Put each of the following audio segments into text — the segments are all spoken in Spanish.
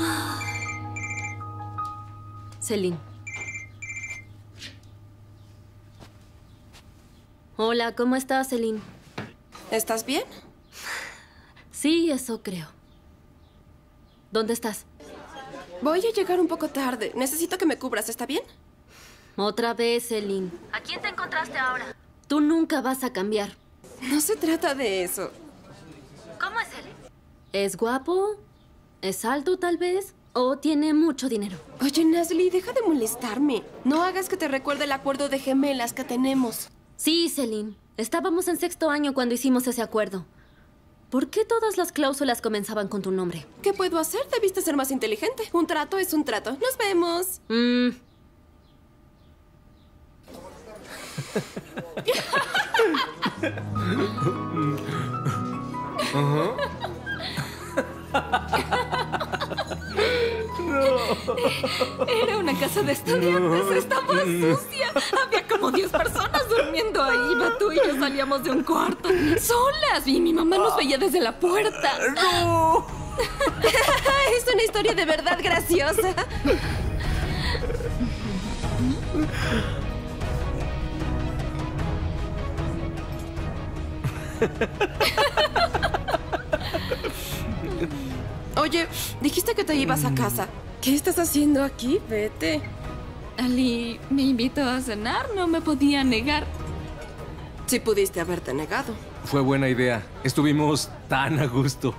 Celine. Hola, ¿cómo estás, Celine? ¿Estás bien? Sí, eso creo. ¿Dónde estás? Voy a llegar un poco tarde. Necesito que me cubras, ¿está bien? Otra vez, Celine. ¿A quién te encontraste ahora? Tú nunca vas a cambiar. No se trata de eso. ¿Cómo es él? ¿Es guapo? ¿Es alto, tal vez? ¿O tiene mucho dinero? Oye, Nasli, deja de molestarme. No hagas que te recuerde el acuerdo de gemelas que tenemos. Sí, Celine. Estábamos en sexto año cuando hicimos ese acuerdo. ¿Por qué todas las cláusulas comenzaban con tu nombre? ¿Qué puedo hacer? Debiste ser más inteligente. Un trato es un trato. Nos vemos. Mm. Era una casa de estudiantes, estaba sucia. Había como 10 personas durmiendo ahí. Batu y yo salíamos de un cuarto solas y mi mamá nos veía desde la puerta. ¡No! es una historia de verdad graciosa. Oye, dijiste que te ibas a casa. ¿Qué estás haciendo aquí? Vete. Ali me invitó a cenar, no me podía negar. Si pudiste haberte negado. Fue buena idea. Estuvimos tan a gusto.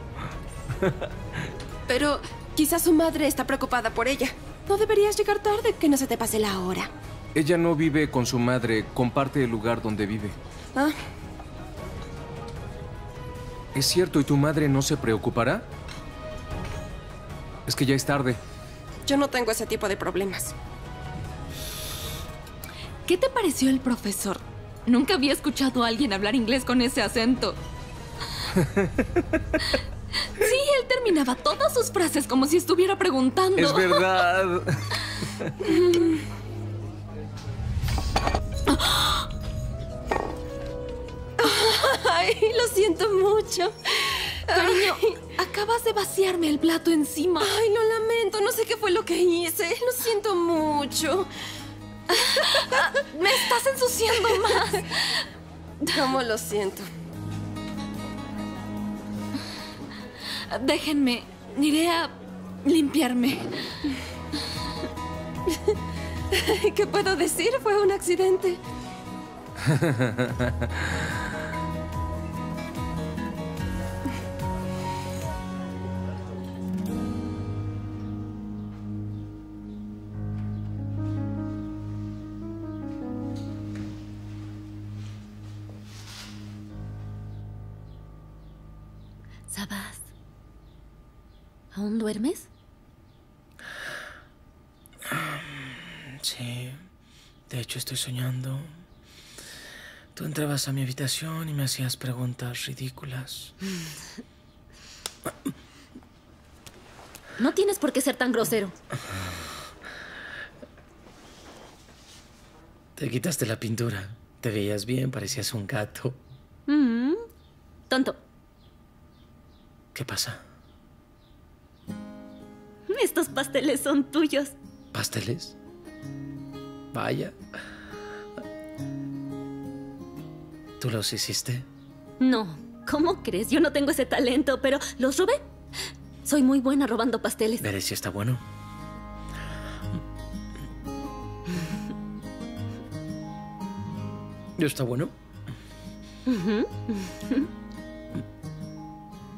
Pero quizás su madre está preocupada por ella. No deberías llegar tarde, que no se te pase la hora. Ella no vive con su madre, comparte el lugar donde vive. Ah, ¿Es cierto y tu madre no se preocupará? Es que ya es tarde. Yo no tengo ese tipo de problemas. ¿Qué te pareció el profesor? Nunca había escuchado a alguien hablar inglés con ese acento. Sí, él terminaba todas sus frases como si estuviera preguntando. Es verdad. Ay, lo siento mucho. Cariño, acabas de vaciarme el plato encima. Ay, lo lamento. No sé qué fue lo que hice. Lo siento mucho. Me estás ensuciando más. ¿Cómo lo siento? Déjenme. Iré a limpiarme. ¿Qué puedo decir? Fue un accidente. Sabas. ¿Aún duermes? Sí. De hecho, estoy soñando. Tú entrabas a mi habitación y me hacías preguntas ridículas. No tienes por qué ser tan grosero. Te quitaste la pintura. Te veías bien, parecías un gato. Mm, Tonto. ¿Qué pasa? Estos pasteles son tuyos. ¿Pasteles? Vaya. ¿Tú los hiciste? No, ¿cómo crees? Yo no tengo ese talento, pero los robé. Soy muy buena robando pasteles. Veré si está bueno. ¿Está bueno?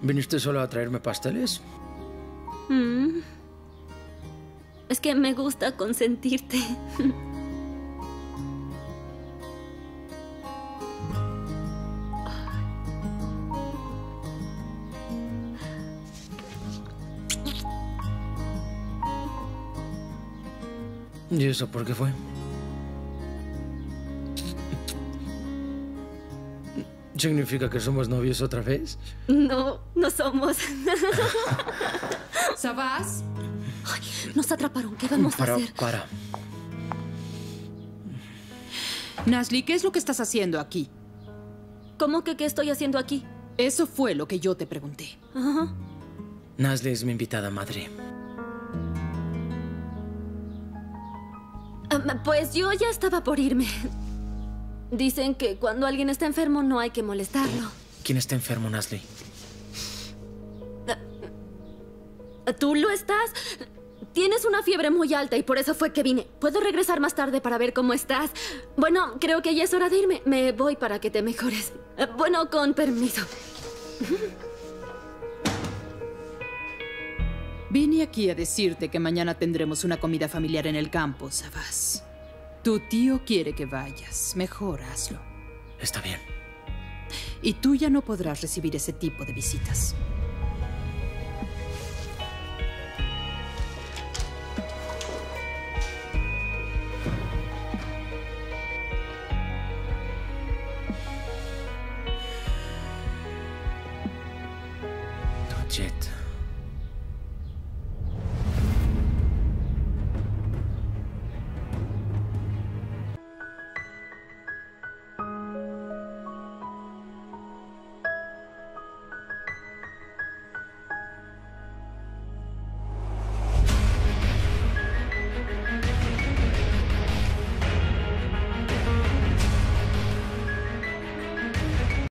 ¿Viniste solo a traerme pasteles? Mm. Es que me gusta consentirte. ¿Y eso por qué fue? ¿Significa que somos novios otra vez? No, no somos. ¿Sabás? Ay, nos atraparon. ¿Qué vamos para, a hacer? Para, Nasli, ¿qué es lo que estás haciendo aquí? ¿Cómo que qué estoy haciendo aquí? Eso fue lo que yo te pregunté. Ajá. Nasli es mi invitada madre. Ah, pues yo ya estaba por irme. Dicen que cuando alguien está enfermo no hay que molestarlo. ¿Quién está enfermo, Nasli? ¿Tú lo estás? Tienes una fiebre muy alta y por eso fue que vine. ¿Puedo regresar más tarde para ver cómo estás? Bueno, creo que ya es hora de irme. Me voy para que te mejores. Eh, Bueno, con permiso. Vine aquí a decirte que mañana tendremos una comida familiar en el campo, Sabas. Tu tío quiere que vayas. Mejor hazlo. Está bien. Y tú ya no podrás recibir ese tipo de visitas.